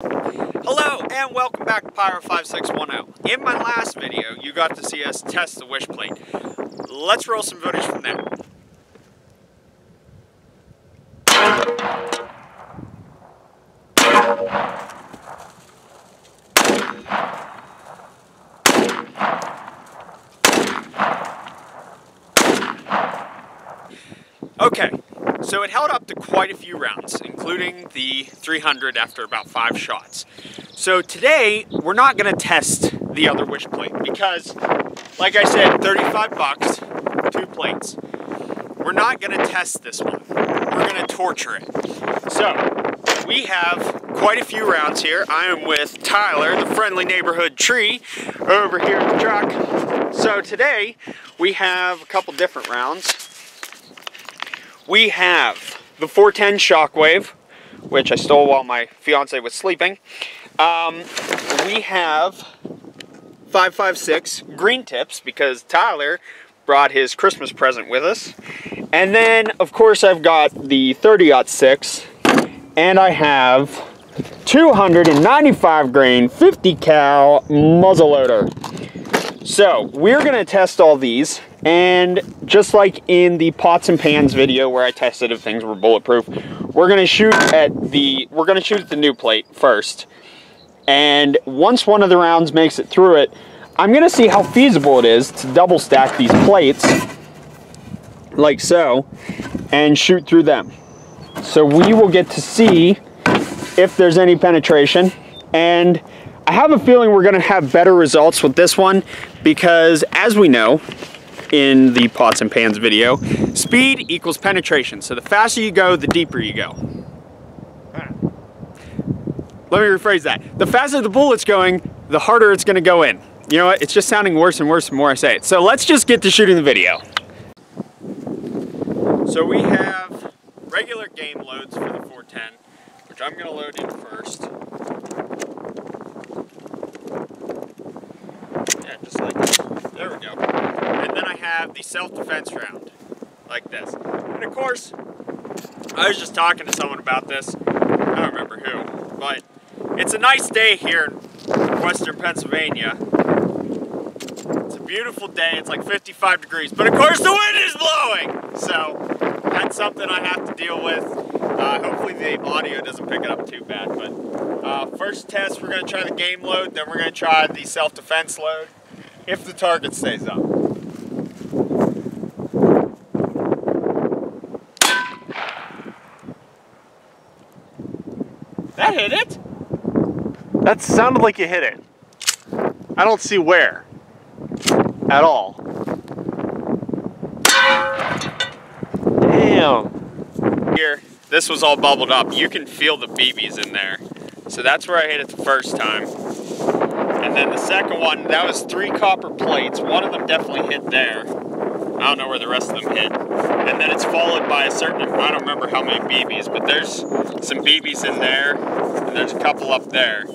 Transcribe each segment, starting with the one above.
Hello and welcome back to Pyro 5610. In my last video, you got to see us test the wish plate. Let's roll some footage from that. Okay, so it held up to quite a few rounds, including the 300 after about five shots. So today, we're not gonna test the other wish plate because, like I said, 35 bucks, two plates. We're not gonna test this one. We're gonna torture it. So, we have quite a few rounds here. I am with Tyler, the friendly neighborhood tree, over here at the truck. So today, we have a couple different rounds. We have the 410 Shockwave, which I stole while my fiance was sleeping. Um, we have 556 green tips because Tyler brought his Christmas present with us. And then, of course, I've got the 30-06 and I have 295 grain 50 cal muzzleloader. So we're gonna test all these and just like in the pots and pans video where I tested if things were bulletproof, we're gonna shoot at the, we're gonna shoot at the new plate first. And once one of the rounds makes it through it, I'm gonna see how feasible it is to double stack these plates like so and shoot through them. So we will get to see if there's any penetration and I have a feeling we're gonna have better results with this one because as we know, in the pots and pans video, speed equals penetration. So the faster you go, the deeper you go. Let me rephrase that. The faster the bullet's going, the harder it's gonna go in. You know what, it's just sounding worse and worse the more I say it. So let's just get to shooting the video. So we have regular game loads for the 410, which I'm gonna load in first. Yeah, just like. There we go. Then I have the self-defense round, like this. And of course, I was just talking to someone about this. I don't remember who, but it's a nice day here in western Pennsylvania. It's a beautiful day. It's like 55 degrees, but of course the wind is blowing. So that's something I have to deal with. Uh, hopefully the audio doesn't pick it up too bad. But uh, first test, we're going to try the game load. Then we're going to try the self-defense load if the target stays up. That hit it. That sounded like you hit it. I don't see where. At all. Damn. Here, this was all bubbled up. You can feel the BBs in there. So that's where I hit it the first time. And then the second one, that was three copper plates. One of them definitely hit there. I don't know where the rest of them hit. And then it's followed by a certain, I don't remember how many BBs, but there's some BBs in there, and there's a couple up there.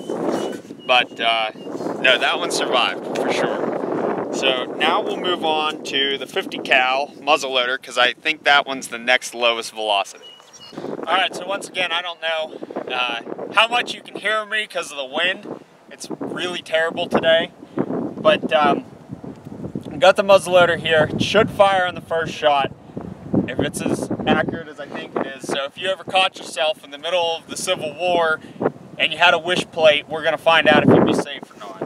But uh, no, that one survived for sure. So now we'll move on to the 50 cal muzzleloader because I think that one's the next lowest velocity. All right, so once again, I don't know uh, how much you can hear me because of the wind. It's really terrible today, but um, got the muzzleloader here. It should fire on the first shot if it's as accurate as I think it is. So if you ever caught yourself in the middle of the Civil War and you had a wish plate, we're gonna find out if you'd be safe or not.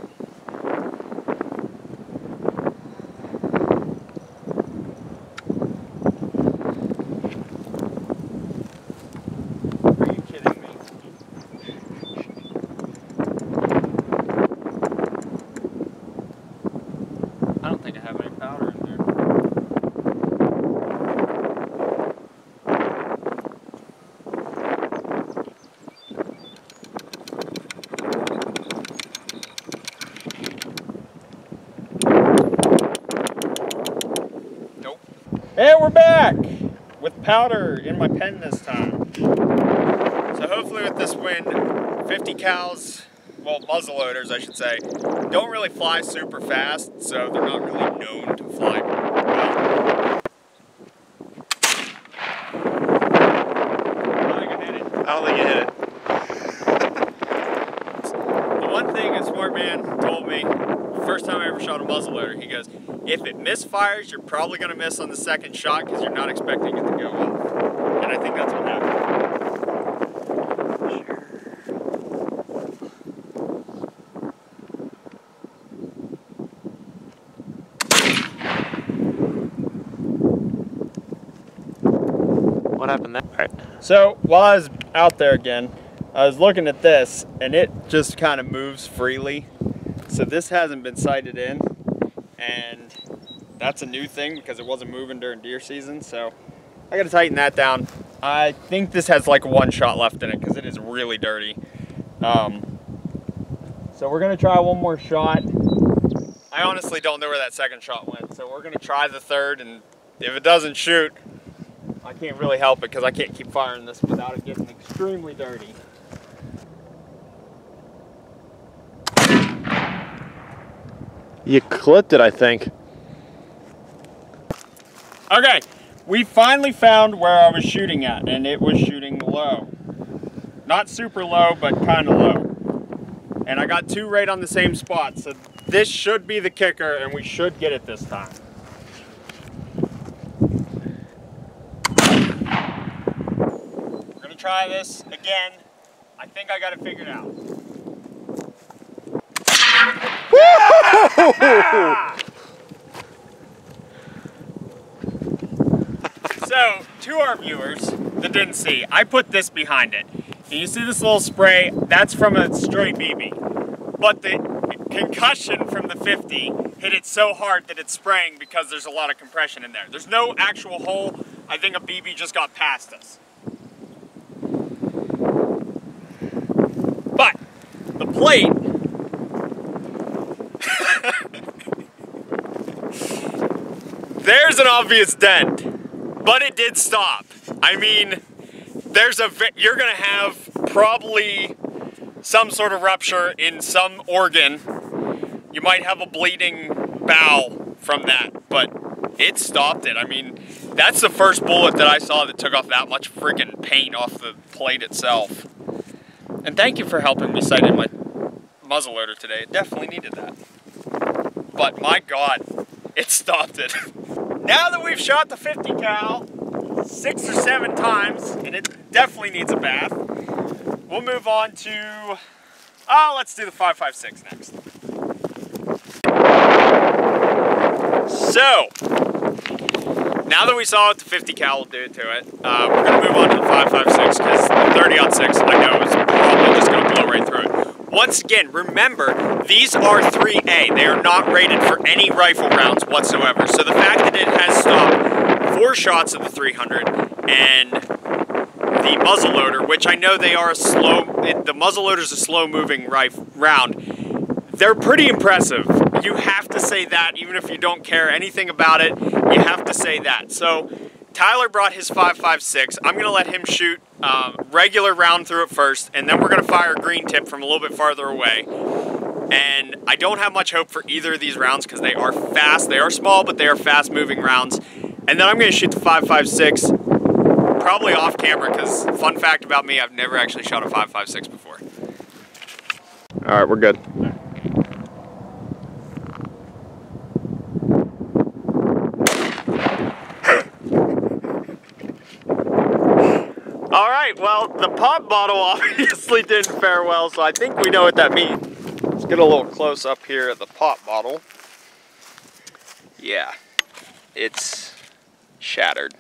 Are you kidding me? I don't think I have any powder in there. Nope. And we're back with powder in my pen this time. So hopefully with this wind, 50 cals, well muzzleloaders I should say, don't really fly super fast, so they're not really known to fly well. I think I hit it. I don't think you hit it. smart man told me, first time I ever shot a muzzleloader, he goes, if it misfires, you're probably gonna miss on the second shot because you're not expecting it to go off. And I think that's what happened. What happened there? All right. So while I was out there again, I was looking at this and it just kind of moves freely. So this hasn't been sighted in and that's a new thing because it wasn't moving during deer season. So I gotta tighten that down. I think this has like one shot left in it because it is really dirty. Um, so we're gonna try one more shot. I honestly don't know where that second shot went. So we're gonna try the third and if it doesn't shoot, I can't really help it because I can't keep firing this without it getting extremely dirty. You clipped it, I think. Okay, we finally found where I was shooting at, and it was shooting low. Not super low, but kind of low. And I got two right on the same spot, so this should be the kicker, and we should get it this time. We're gonna try this again. I think I got it figured out. So, to our viewers that didn't see, I put this behind it. And you see this little spray, that's from a stray BB. But the concussion from the 50 hit it so hard that it's spraying because there's a lot of compression in there. There's no actual hole. I think a BB just got past us. But the plate There's an obvious dent, but it did stop. I mean, there's a you're gonna have probably some sort of rupture in some organ. You might have a bleeding bowel from that, but it stopped it. I mean, that's the first bullet that I saw that took off that much freaking paint off the plate itself. And thank you for helping me sight in my muzzleloader today. It definitely needed that. But my God, it stopped it. now that we've shot the 50 cal six or seven times, and it definitely needs a bath, we'll move on to, oh, let's do the 5.56 next. So, now that we saw what the 50 cal will do to it, uh, we're going to move on to the 5.56 because the 30 on 6 I know is probably just going to blow right through. Once again, remember, these are 3A. They are not rated for any rifle rounds whatsoever. So the fact that it has stopped four shots of the 300 and the muzzleloader, which I know they are a slow, it, the is a slow moving rifle round, they're pretty impressive. You have to say that, even if you don't care anything about it, you have to say that. So Tyler brought his 5.56. I'm gonna let him shoot um, regular round through it first, and then we're gonna fire green tip from a little bit farther away. And I don't have much hope for either of these rounds because they are fast. They are small, but they are fast moving rounds. And then I'm gonna shoot the 5.56 probably off camera because fun fact about me, I've never actually shot a 5.56 before. All right, we're good. All right, well, the pop bottle obviously didn't fare well, so I think we know what that means. Let's get a little close up here at the pop bottle. Yeah, it's shattered.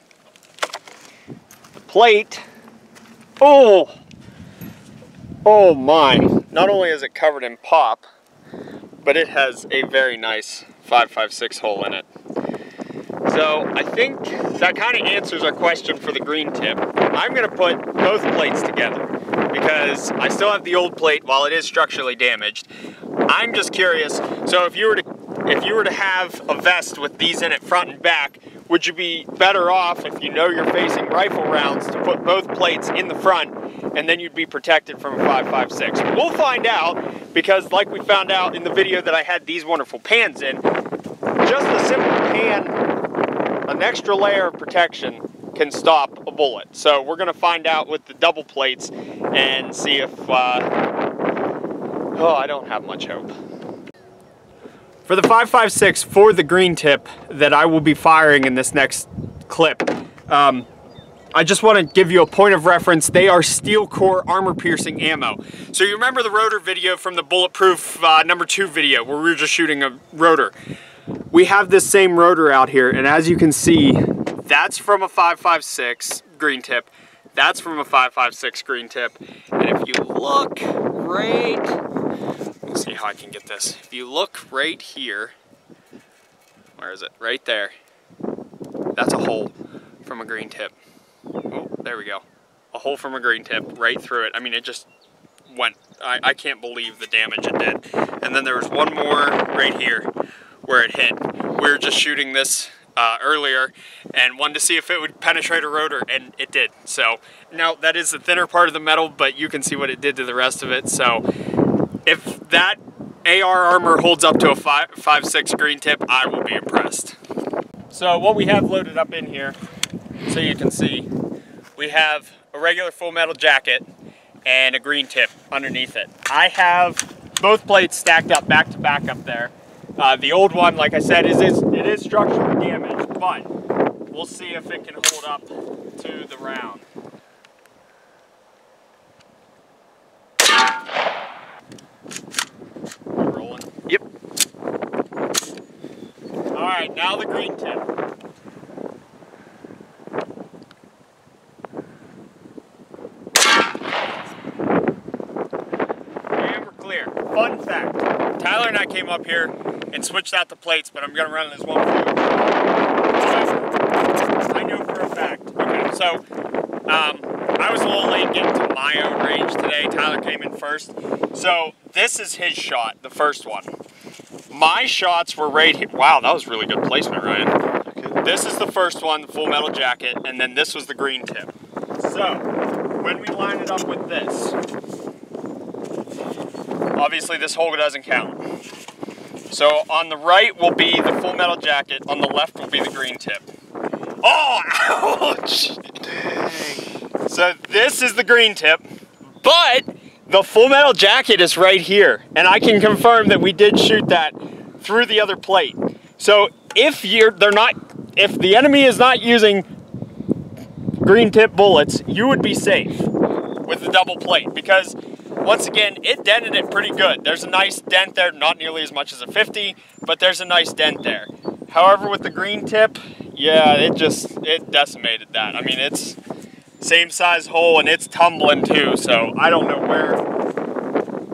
The plate, oh, oh my. Not only is it covered in pop, but it has a very nice 556 hole in it. So I think that kind of answers our question for the green tip. I'm gonna put both plates together because I still have the old plate while it is structurally damaged. I'm just curious, so if you were to if you were to have a vest with these in it front and back, would you be better off if you know you're facing rifle rounds to put both plates in the front and then you'd be protected from a 5.56? We'll find out because like we found out in the video that I had these wonderful pans in, just a simple pan, an extra layer of protection can stop a bullet. So we're gonna find out with the double plates and see if uh, Oh, I don't have much hope. For the 5.56 for the green tip that I will be firing in this next clip, um, I just want to give you a point of reference. They are steel core armor piercing ammo. So you remember the rotor video from the bulletproof uh, number two video where we were just shooting a rotor. We have this same rotor out here and as you can see, that's from a 5.56 green tip. That's from a 5.56 green tip. And if you look right, let's see how I can get this. If you look right here, where is it? Right there. That's a hole from a green tip. Oh, there we go. A hole from a green tip right through it. I mean, it just went, I, I can't believe the damage it did. And then there was one more right here where it hit. We were just shooting this uh, earlier and wanted to see if it would penetrate a rotor and it did. So now that is the thinner part of the metal, but you can see what it did to the rest of it. So if that AR armor holds up to a 5.6 five, six green tip, I will be impressed. So what we have loaded up in here, so you can see, we have a regular full metal jacket and a green tip underneath it. I have both plates stacked up back to back up there. Uh, the old one, like I said, is, is it is structurally damaged, but we'll see if it can hold up to the round. Rolling. Yep. All right, now the green tip. Clear. Fun fact, Tyler and I came up here and switched out the plates, but I'm gonna run this one for you. I know for a fact. Okay, so um, I was a little late getting to my own range today. Tyler came in first. So this is his shot, the first one. My shots were right here. Wow, that was really good placement, Ryan. This is the first one, the full metal jacket, and then this was the green tip. So, when we line it up with this, obviously this hole doesn't count. So on the right will be the full metal jacket, on the left will be the green tip. Oh, ouch! So this is the green tip, but the full metal jacket is right here. And I can confirm that we did shoot that through the other plate. So if you're, they're not, if the enemy is not using green tip bullets, you would be safe with the double plate because once again, it dented it pretty good. There's a nice dent there, not nearly as much as a 50, but there's a nice dent there. However, with the green tip, yeah, it just, it decimated that. I mean, it's same size hole and it's tumbling too, so I don't know where,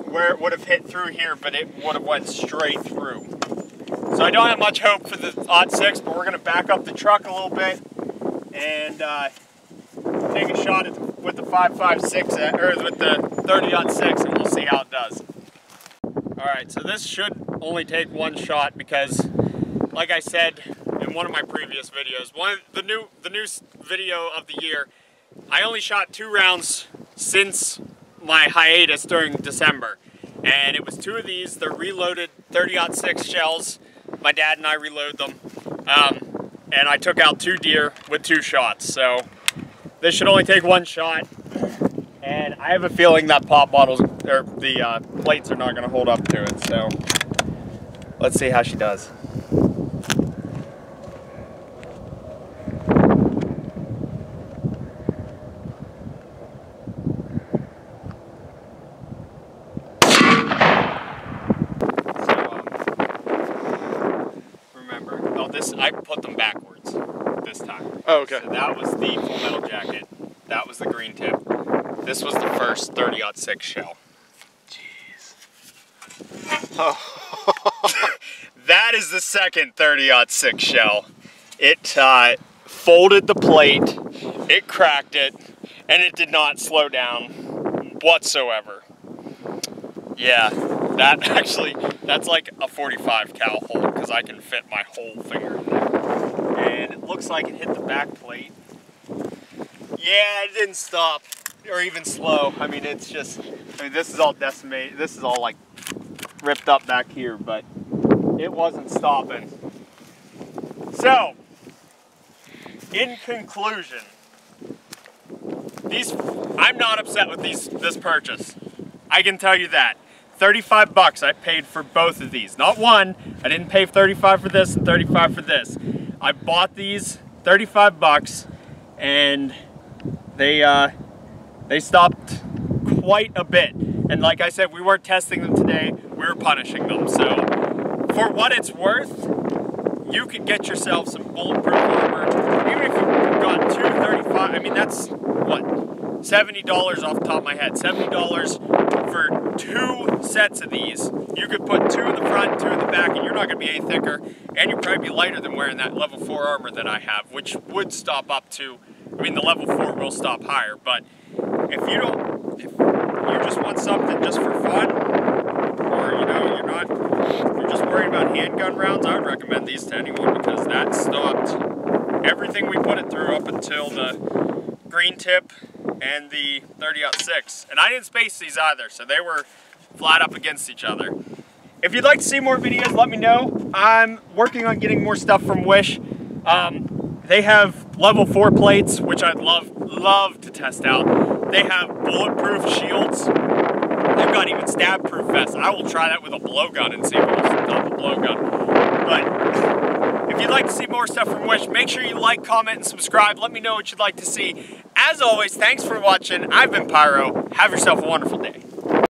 where it would have hit through here, but it would have went straight through. So I don't have much hope for the aught six, but we're gonna back up the truck a little bit and uh, take a shot at the, with the 5.56 uh, or with the 30 six, and we'll see how it does. All right, so this should only take one shot because, like I said in one of my previous videos, one the new the new video of the year, I only shot two rounds since my hiatus during December, and it was two of these. They're reloaded 30 six shells. My dad and I reload them. Um, and I took out two deer with two shots. So this should only take one shot. And I have a feeling that pop bottles, or the uh, plates are not gonna hold up to it. So let's see how she does. So, um, remember, this I put them backwards this time. Oh, okay. So that was the full metal jacket. That was the green tip. This was the first 30 six shell. Jeez. That is the second 30 six shell. It uh, folded the plate, it cracked it, and it did not slow down whatsoever. Yeah, that actually, that's like a 45 cal hole because I can fit my whole finger in there. And it looks like it hit the back plate. Yeah, it didn't stop or even slow. I mean, it's just, I mean, this is all decimated. This is all like ripped up back here, but it wasn't stopping. So, in conclusion, these I'm not upset with these this purchase. I can tell you that. 35 bucks I paid for both of these. Not one, I didn't pay 35 for this and 35 for this. I bought these 35 bucks and they uh, they stopped quite a bit. And like I said, we weren't testing them today, we were punishing them. So for what it's worth, you could get yourself some bulletproof armor. Even if you got two 35, I mean that's what $70 off the top of my head. $70 for two sets of these. You could put two in the front, two in the back, and you're not gonna be any thicker. And you'd probably be lighter than wearing that level four armor that I have, which would stop up to, I mean the level four will stop higher, but if you don't, if you just want something just for fun, or you know, you're not, you're just worried about handgun rounds, I would recommend these to anyone because that stopped everything we put it through up until the green tip and the 30-06. And I didn't space these either, so they were flat up against each other. If you'd like to see more videos, let me know. I'm working on getting more stuff from Wish. Um, they have level four plates, which I'd love, love to test out. They have bulletproof shields. They've got even stab proof vests. I will try that with a blowgun and see if it'll stop a blowgun. But if you'd like to see more stuff from Wish, make sure you like, comment, and subscribe. Let me know what you'd like to see. As always, thanks for watching. I've been Pyro. Have yourself a wonderful day.